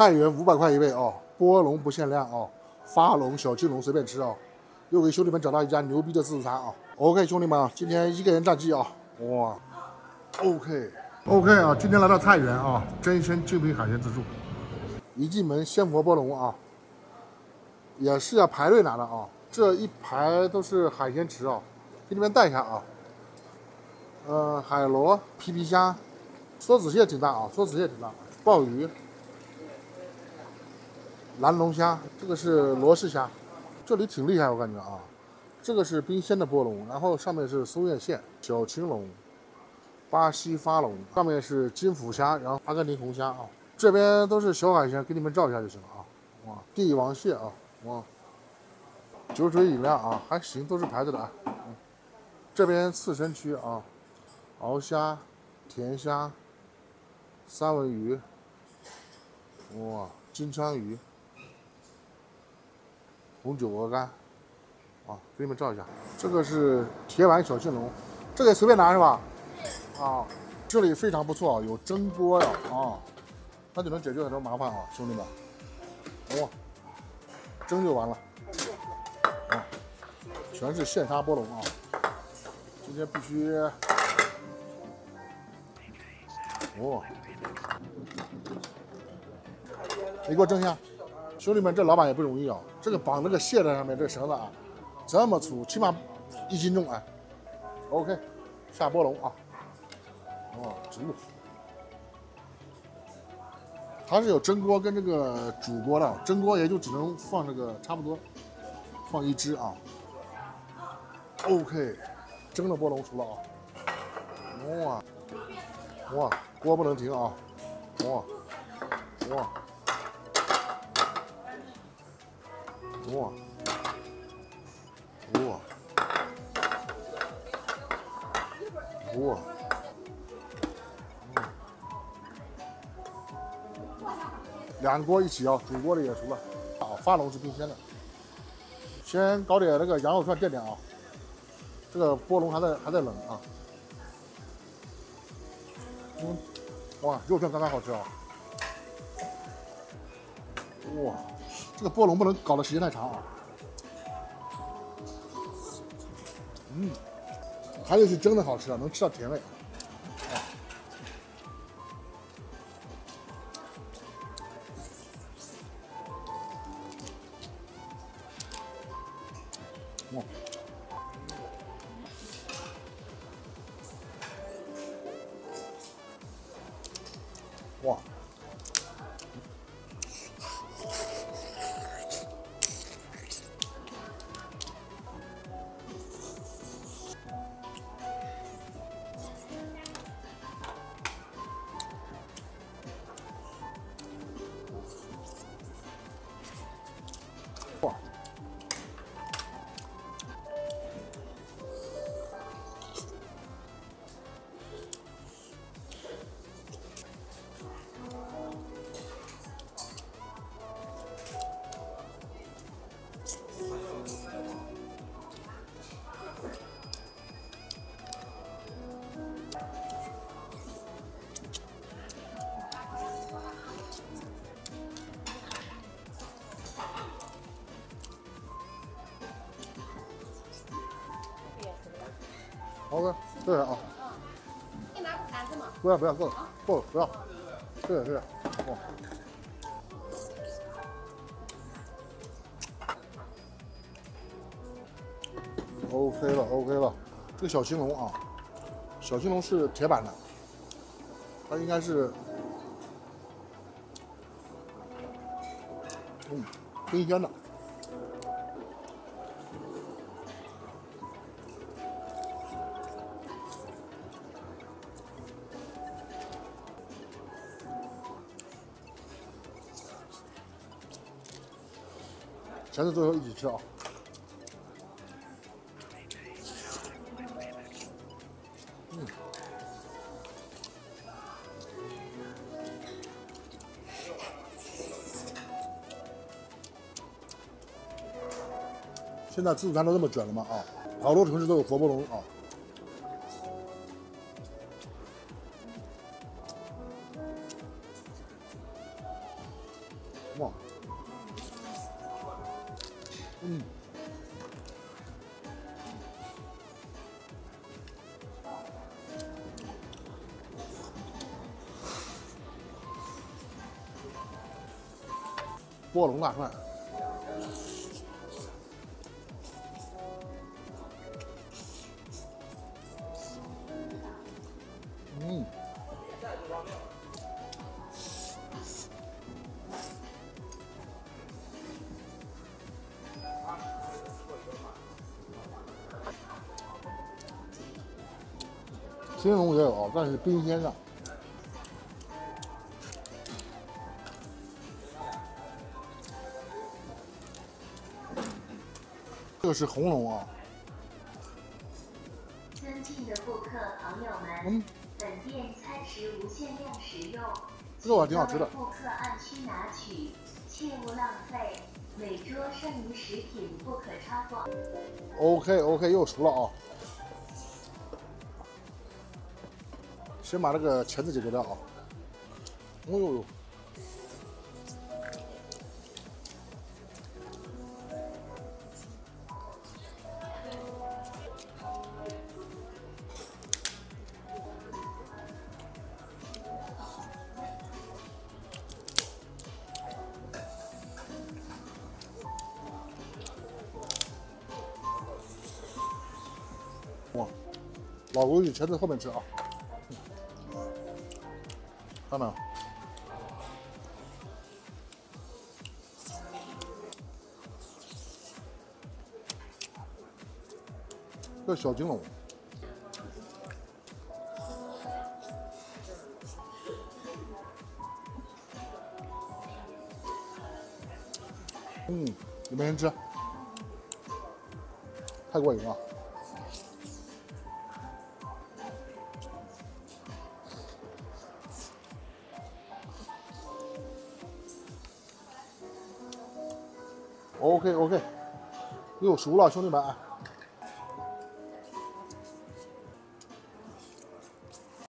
太原五百块一位哦，波龙不限量哦，发龙、小青龙随便吃哦。又给兄弟们找到一家牛逼的自助餐啊！OK，兄弟们啊，今天一个人战绩啊，哇，OK，OK 啊，今天来到太原啊，真鲜精品海鲜自助，一进门鲜活波龙啊，也是要排队拿的啊，这一排都是海鲜池啊，给你们带一下啊，呃，海螺、皮皮虾、梭子蟹挺大啊，梭子蟹挺大，鲍鱼、蓝龙虾，这个是罗氏虾。这里挺厉害，我感觉啊，这个是冰鲜的波龙，然后上面是松叶蟹、小青龙、巴西发龙，上面是金虎虾，然后阿根廷红虾啊，这边都是小海鲜，给你们照一下就行了啊。哇，帝王蟹啊，哇，酒水饮料啊，还行，都是牌子的啊。这边刺身区啊，鳌虾、甜虾、三文鱼，哇，金枪鱼。红酒鹅肝，啊，给你们照一下，这个是铁板小青龙，这个随便拿是吧？啊，这里非常不错啊，有蒸锅呀，啊，那就能解决很多麻烦啊，兄弟们，哇，蒸就完了，啊，全是现杀波龙啊，今天必须，哇，你给我蒸一下。兄弟们，这老板也不容易啊！这个绑那个蟹在上面，这绳子啊，这么粗，起码一斤重啊。OK，下波龙啊！哦，植物，它是有蒸锅跟这个煮锅的，蒸锅也就只能放这个差不多，放一只啊。OK，蒸的波龙出了啊！哇哇，锅不能停啊！哇哇！哇哇哇！两锅一起啊，煮锅的也熟了。啊，发龙是冰鲜的。先搞点那个羊肉串垫垫啊。这个波龙还在还在冷啊。哇，肉串刚刚好吃啊。哇。这个波龙不能搞的时间太长啊。嗯，还有是真的好吃啊，能吃到甜味。哇对啊。你拿个盘子吗？不要不要，够了够了，不要。对的对的，哇。OK 了 OK 了，这个小青龙啊，小青龙是铁板的，它应该是，嗯，冰鲜的。全是最后一起吃啊！嗯，现在自助餐都这么卷了吗？啊，好多城市都有活波龙啊。嗯。波龙大串，青龙也有，但是冰鲜的。这个是红龙啊。尊敬的顾客朋友们，嗯，本店餐食无限量食用，这个挺好吃的。顾客按需拿取，切勿浪费。每桌剩余食品不可超过。OK OK，又熟了啊。先把那个钳子解决掉啊。哦呦呦。哇，老规矩，钳子后面吃啊！看到没有？这小金龙，嗯，你们先吃，太过瘾了。OK OK，又熟了，兄弟们。